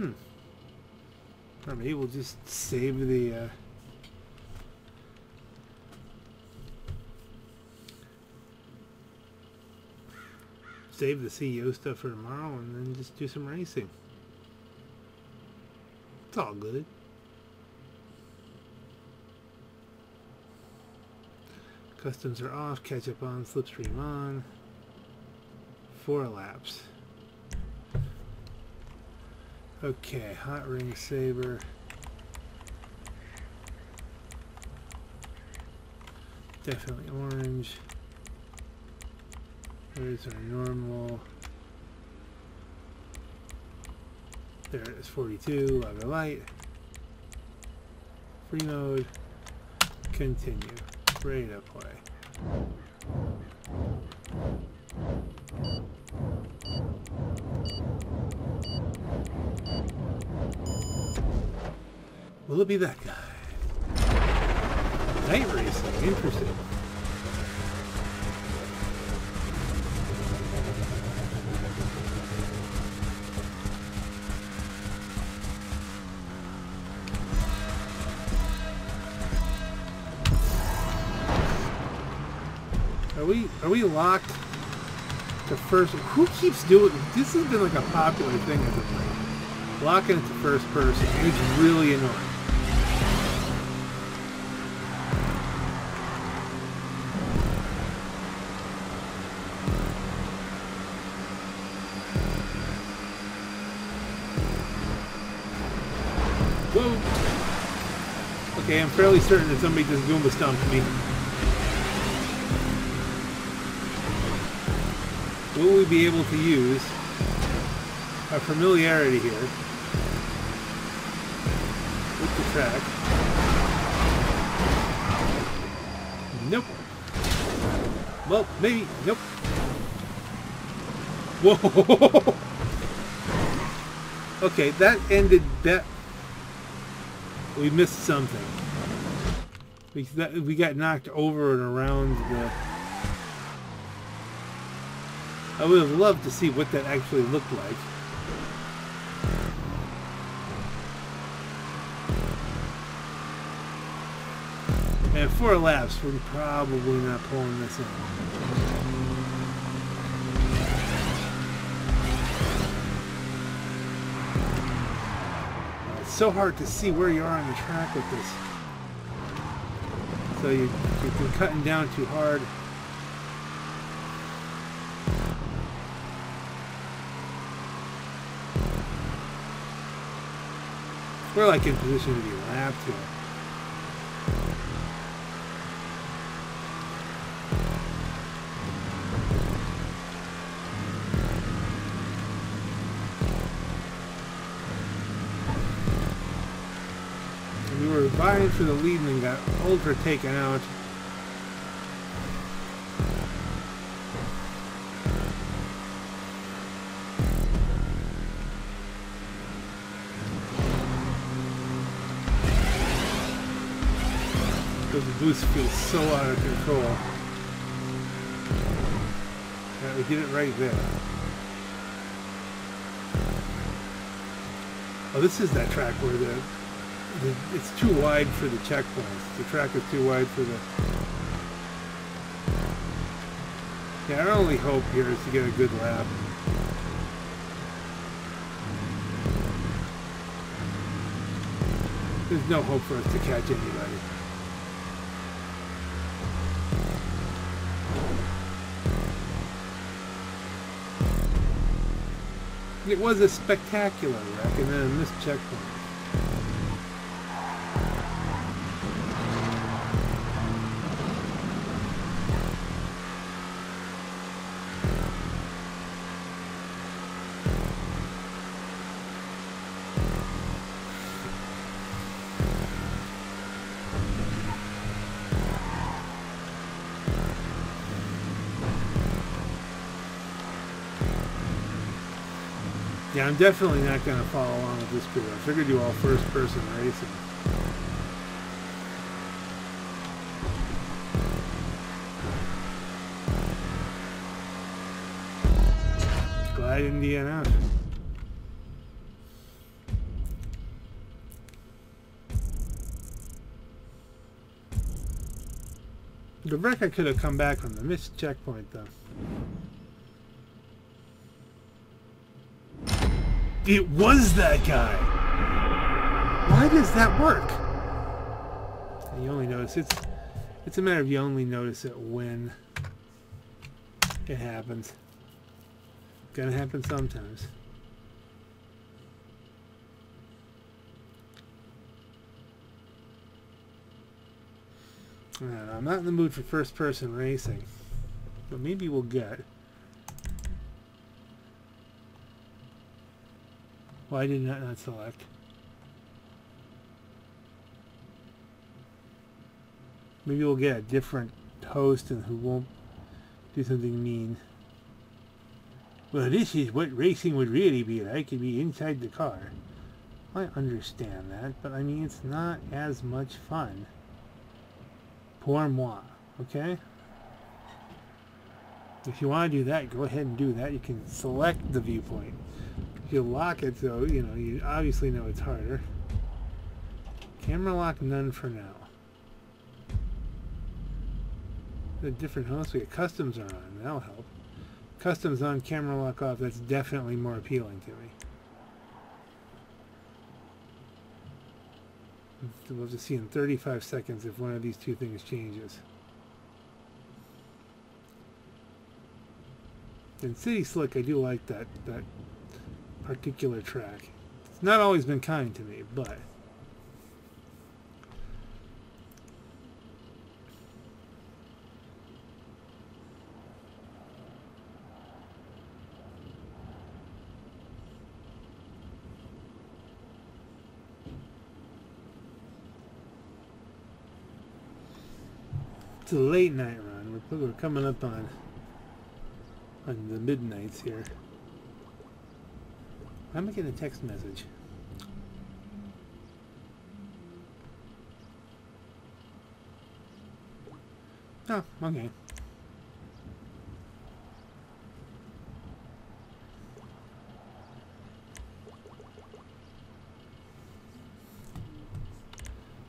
Hmm. Or maybe we'll just save the, uh... Save the CEO stuff for tomorrow and then just do some racing. It's all good. Customs are off, catch up on, slipstream on. Four laps. Okay, Hotring Sabre. Definitely orange. There's our normal. There it is, 42, lava light. Free mode. Continue. Ready to play. Will it be that guy? Night racing, interesting. Are we are we locked to first? Who keeps doing this? Has been like a popular thing as of late. Locking it to first person. It's really annoying. Fairly certain that somebody just Goomba stomped me. Will we be able to use our familiarity here with the track? Nope. Well, maybe. Nope. Whoa! Okay, that ended that. We missed something. We, that, we got knocked over and around the. I would have loved to see what that actually looked like. And four laps, we're probably not pulling this in. It's so hard to see where you are on the track with this. So you, you've been cutting down too hard. We're like in position to be lapped here. Got ultra taken out. Because the boost feels so out of control. Yeah, we did it right there. Oh, this is that track where the, it's too wide for the checkpoints. The track is too wide for the. Yeah, our only hope here is to get a good lap. There's no hope for us to catch anybody. It was a spectacular wreck and then a missed checkpoint. Yeah, I'm definitely not going to follow along with this video. I figured you all first person racing. Glad in DNF. The wreck I could have come back from the missed checkpoint though. It was that guy! Why does that work? You only notice it's it's a matter of you only notice it when it happens. It's gonna happen sometimes. I'm not in the mood for first person racing. But maybe we'll get. Why did not not select? Maybe we'll get a different host and who won't do something mean. Well, this is what racing would really be like to be inside the car. I understand that, but I mean, it's not as much fun. Pour moi, okay? If you want to do that, go ahead and do that. You can select the viewpoint. You lock it, so, you know, you obviously know it's harder. Camera lock none for now. The different hosts, we got customs are on, that'll help. Customs on, camera lock off, that's definitely more appealing to me. I'd love to see in 35 seconds if one of these two things changes. In City Slick, I do like that, that particular track. It's not always been kind to me, but... It's a late night run. We're, coming up on on the midnights here. I'm getting a text message. Oh, okay.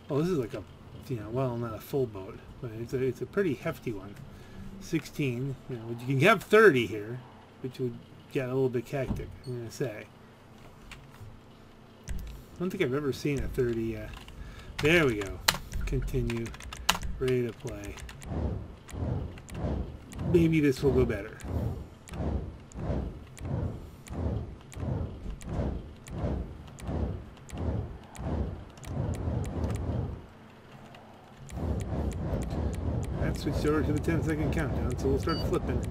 Oh, this is like a, you know, well, not a full boat, but it's a, it's a pretty hefty one. 16, you know, you can have 30 here, which would get a little bit hectic, I'm going to say. Don't think I've ever seen a 30 yet. There we go. Continue. Ready to play. Maybe this will go better. That switched over to the 10 second countdown, so we'll start flipping.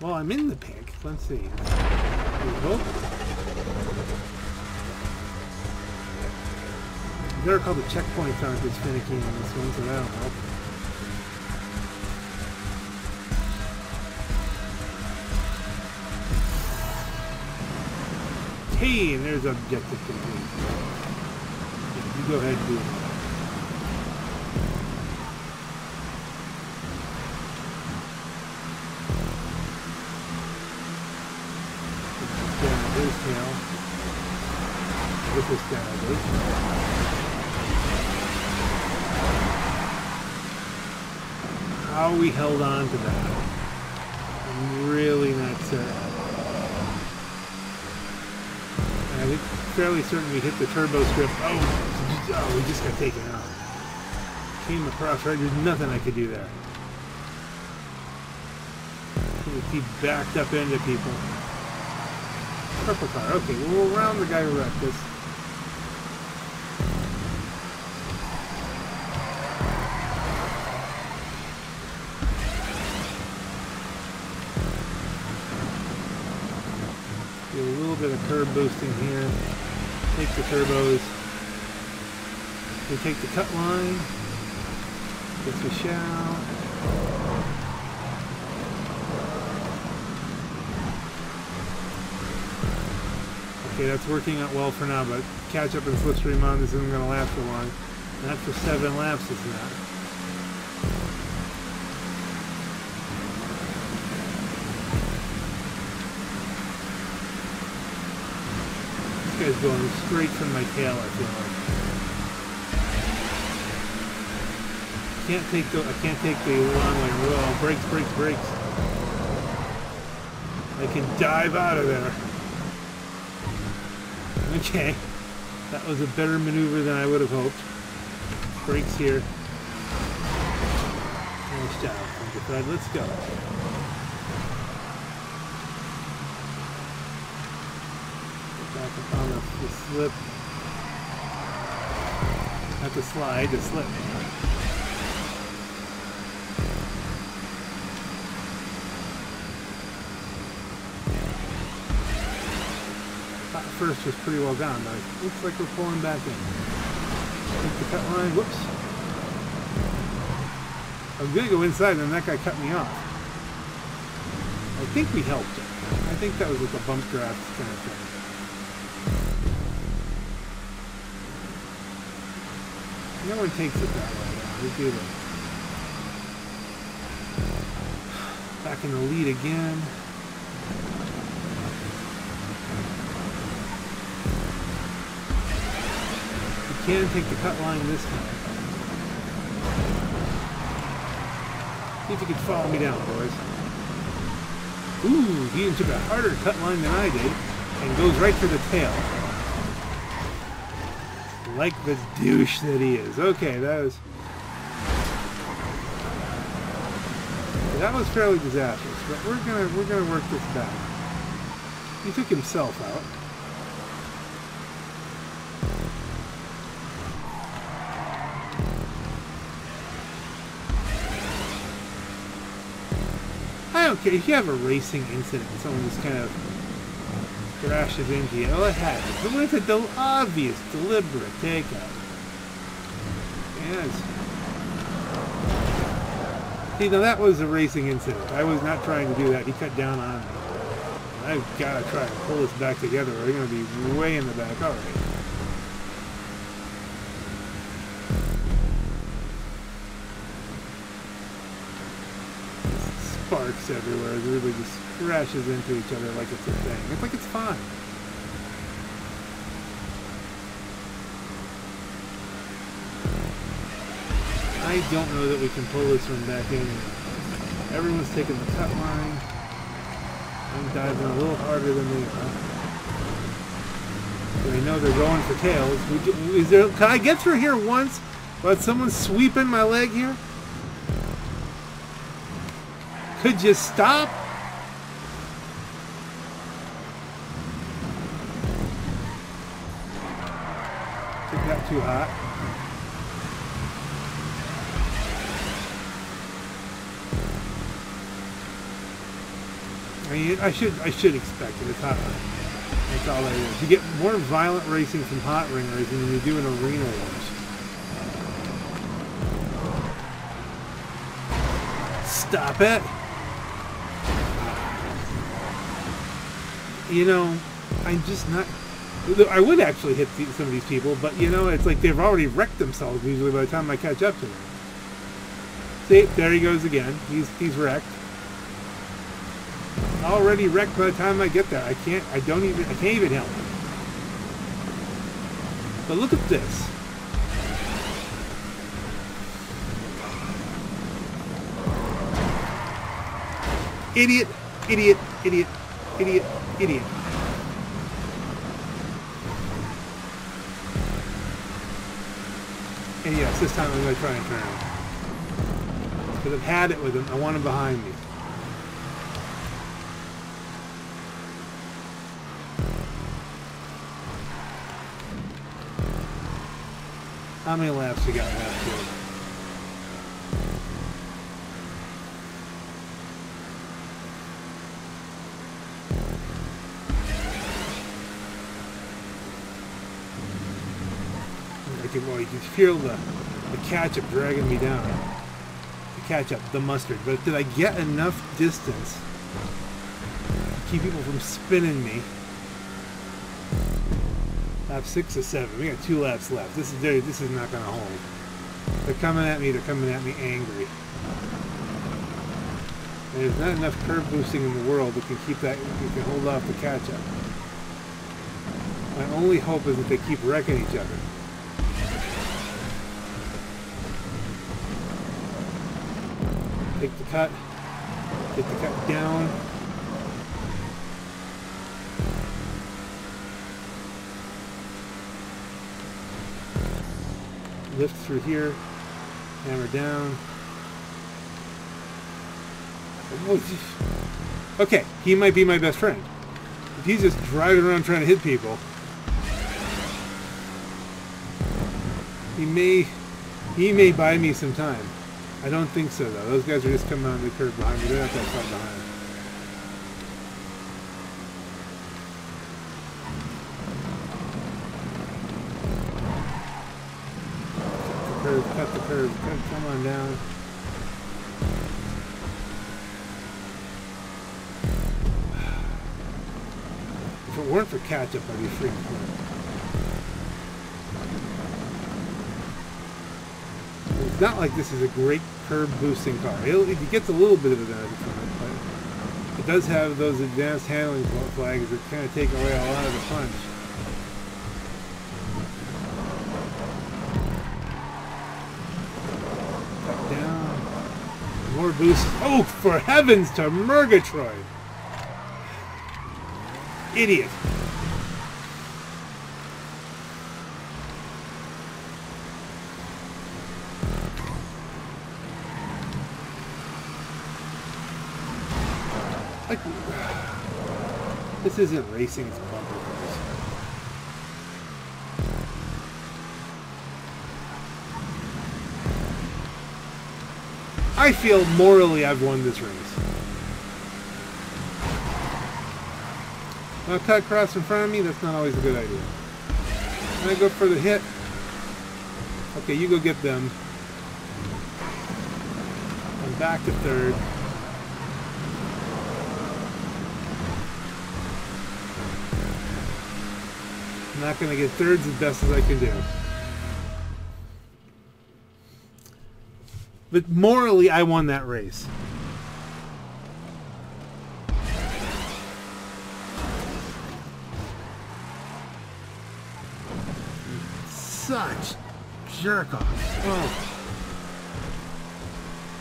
Well, I'm in the pink. Let's see. hope. Better call the checkpoints aren't as finicky on this one, so that'll help. Hey, and there's objective complete. Yeah, you go ahead and do it. This guy, How we held on to that. I'm really not certain. I think fairly certain we hit the turbo strip. Oh, oh, we just got taken out. Came across right. There's nothing I could do there. We keep backed up into people. Purple car. Okay, well, round the guy who wrecked us. Do a little bit of curb boosting here. Take the turbos. We take the cut line. Yes, we shall. Okay, that's working out well for now, but catch up and slipstream on this isn't going to last for long. Not for seven laps, it's not. This guy's going straight from my tail, I feel like. Can't take the I can't take the long way. Whoa, brakes, brakes, brakes. I can dive out of there. Okay. That was a better maneuver than I would have hoped. Brakes here. Nice job. Let's go. Back up on the, the slip. Not the slide, the slip. First was pretty well gone, but it looks like we're pulling back in. Take the cut line. Whoops. I was to go inside, and that guy cut me off. I think we helped him. I think that was like a bump draft kind of thing. No one takes it that way. We do. Back in the lead again. Can take the cut line this time. See if you can follow me down, boys. Ooh, he took a harder cut line than I did and goes right for the tail. Like the douche that he is. Okay, that was... That was fairly disastrous, but we're gonna we're gonna work this back. He took himself out. Don't if you have a racing incident, and someone just kind of crashes into you. Oh, it happens. But when it's a del obvious, deliberate takeout, yes. See, now that was a racing incident. I was not trying to do that. He cut down on me. I've got to try and pull this back together. We're going to be way in the back. All right. Sparks everywhere. Everybody just crashes into each other like it's a thing. It's like it's fine. I don't know that we can pull this one back in. Everyone's taking the cut line. I'm diving a little harder than they are. They know they're going for tails. Is there, can I get through here once without someone sweeping my leg here? Could you stop? Think that too hot? I mean, I should I should expect it. It's hot. That's all that is. You get more violent racing from hot ring racing than you do in arena ones. Stop it! You know, I'm just not. I would actually hit some of these people, but you know, it's like they've already wrecked themselves usually by the time I catch up to them. See, there he goes again. He's he's wrecked. Already wrecked by the time I get there. I can't. I don't even. I can't even help. But look at this. Idiot! Idiot! Idiot! Idiot! Idiot. And yes, this time I'm going to try and turn him. Because I've had it with him. I want him behind me. How many laps you got left here? can, well, you can feel the, the ketchup dragging me down. The ketchup, the mustard. But did I get enough distance to keep people from spinning me? Lap six or seven. We got two laps left. This is this is not going to hold. They're coming at me. They're coming at me angry. There's not enough curb boosting in the world that can keep that. You can hold off the catch up. My only hope is that they keep wrecking each other. Take the cut. Get the cut down. Lift through here. Hammer down. Oh, okay, he might be my best friend. If he's just driving around trying to hit people, he may he may buy me some time. I don't think so though. Those guys are just coming on the curb behind me. They're not that far behind. Curve, cut the curve, come on down. If it weren't for catch-up, I'd be freaking Not like this is a great curb boosting car. It, it gets a little bit of a benefit from it, but it does have those advanced handling flags that kind of take away a lot of the punch. Down. More boost. Oh, for heavens to Murgatroyd! Idiot. Isn't racing, it's bumper cars. I feel morally I've won this race. Now cut across in front of me, that's not always a good idea. When I go for the hit, okay, you go get them. I'm back to third. I'm not going to get thirds as best as I can do. But morally, I won that race. Such jerk off. Oh.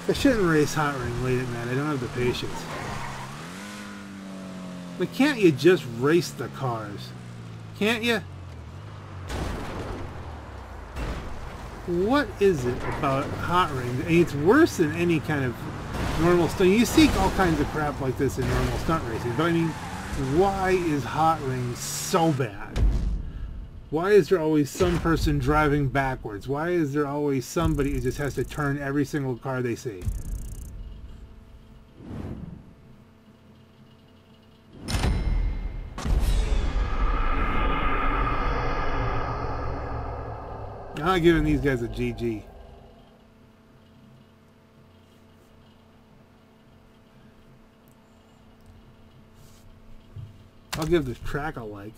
I shouldn't race hot ring late at night. I don't have the patience. But can't you just race the cars? Can't you? What is it about hot rings? And it's worse than any kind of normal stunt. You see all kinds of crap like this in normal stunt racing, but I mean, why is hot rings so bad? Why is there always some person driving backwards? Why is there always somebody who just has to turn every single car they see? Not giving these guys a GG. I'll give this track a like.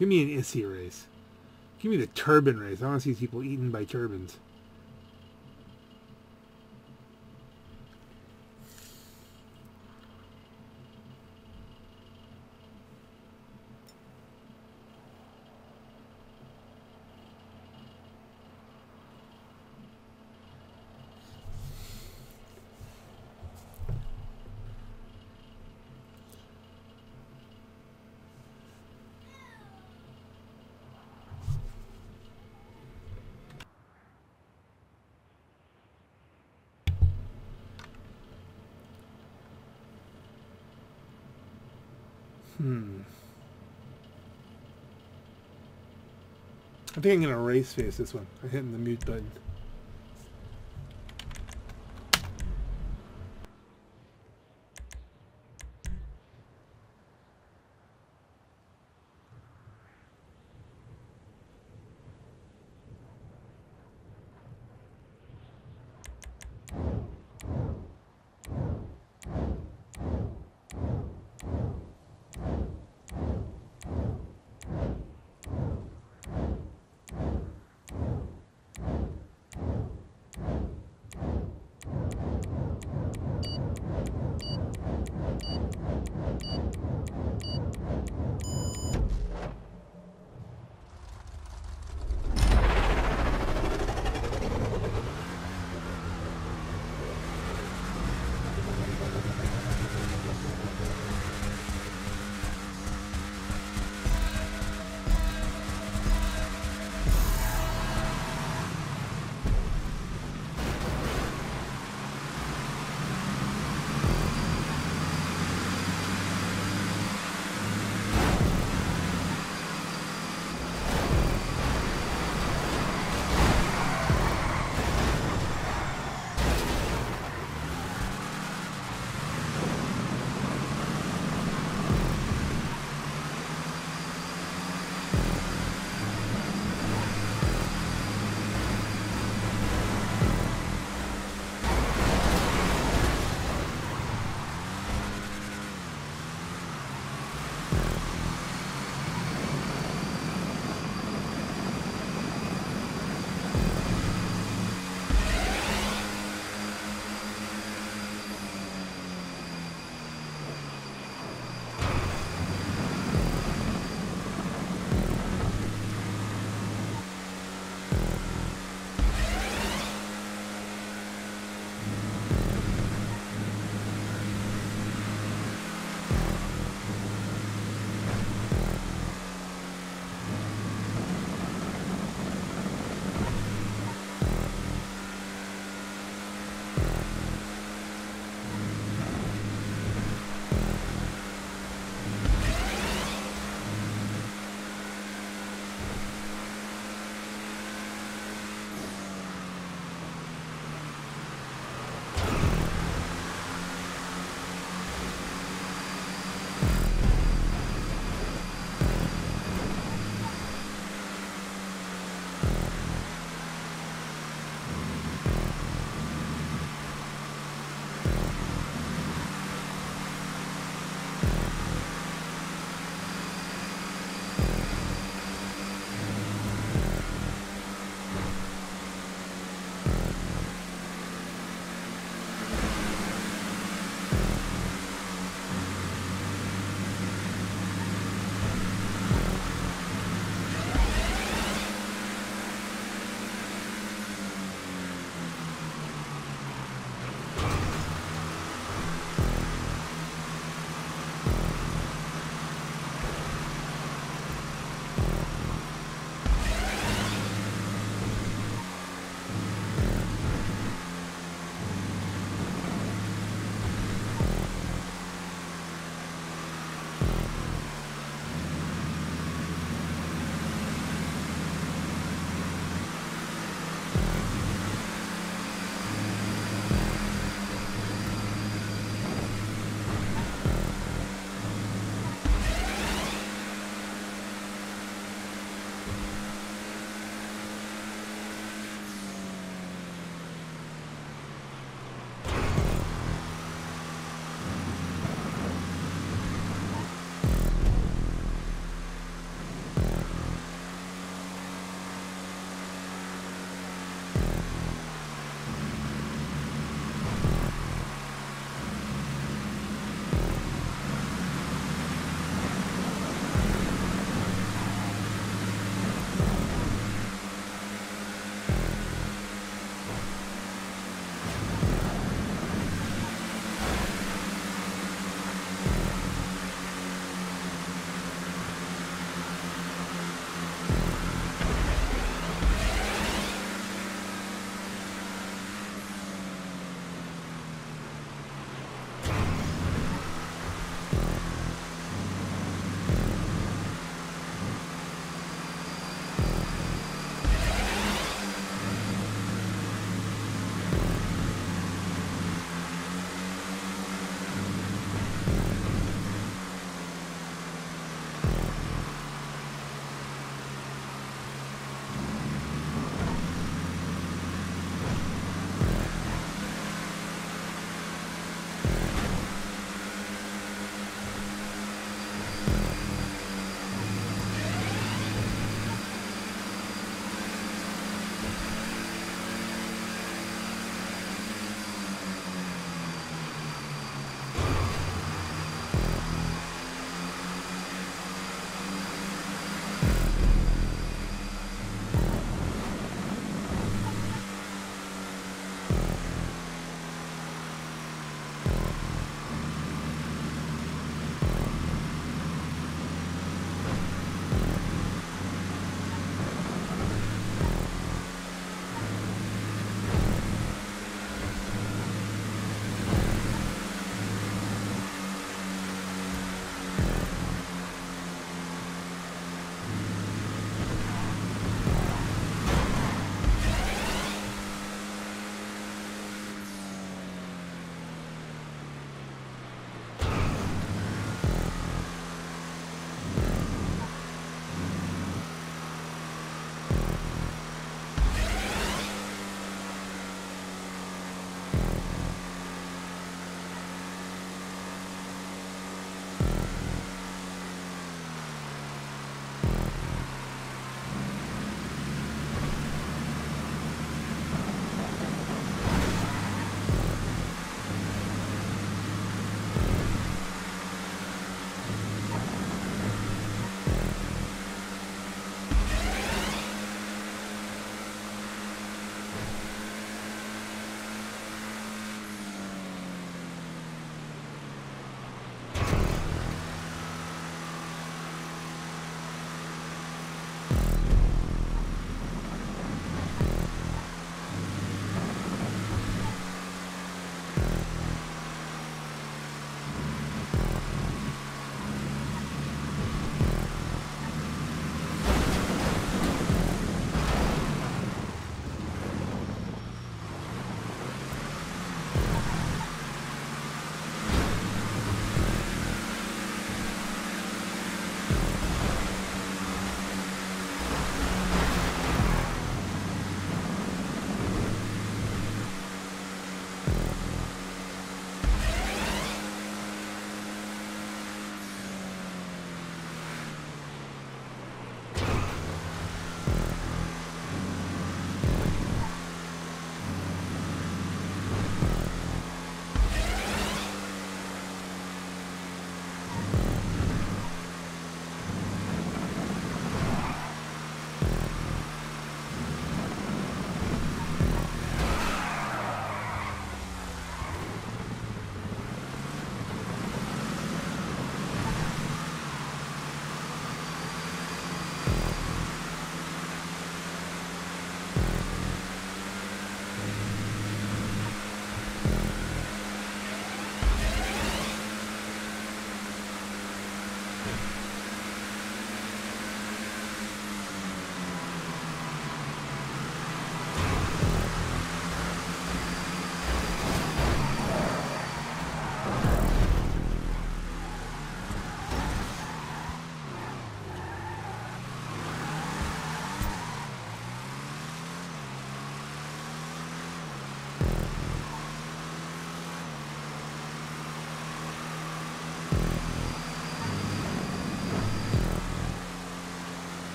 Give me an Issi race. Give me the turban race. I want to see people eaten by turbans. Hmm. I think I'm going to race face this one. I'm hitting the mute button.